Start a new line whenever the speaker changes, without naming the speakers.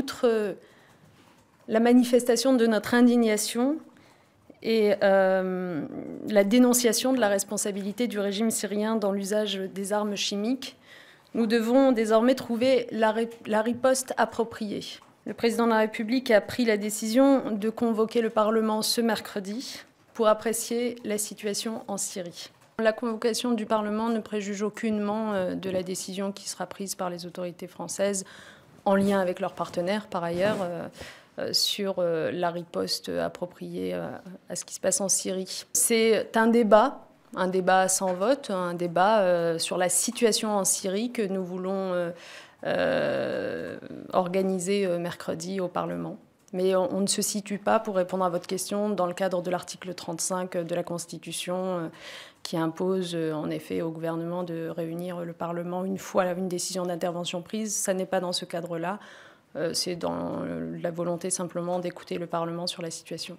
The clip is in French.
Outre la manifestation de notre indignation et la dénonciation de la responsabilité du régime syrien dans l'usage des armes chimiques, nous devons désormais trouver la, riposte appropriée. Le président de la République a pris la décision de convoquer le Parlement ce mercredi pour apprécier la situation en Syrie. La convocation du Parlement ne préjuge aucunement euh, de la décision qui sera prise par les autorités françaises en lien avec leurs partenaires par ailleurs euh, euh, sur la riposte appropriée à ce qui se passe en Syrie. C'est un débat un débat sans vote, un débat euh, sur la situation en Syrie que nous voulons euh, euh, organiser mercredi au Parlement. Mais on, ne se situe pas, pour répondre à votre question, dans le cadre de l'article 35 de la Constitution qui impose en effet au gouvernement de réunir le Parlement une fois une décision d'intervention prise. Ça n'est pas dans ce cadre-là. C'est dans la volonté simplement d'écouter le Parlement sur la situation.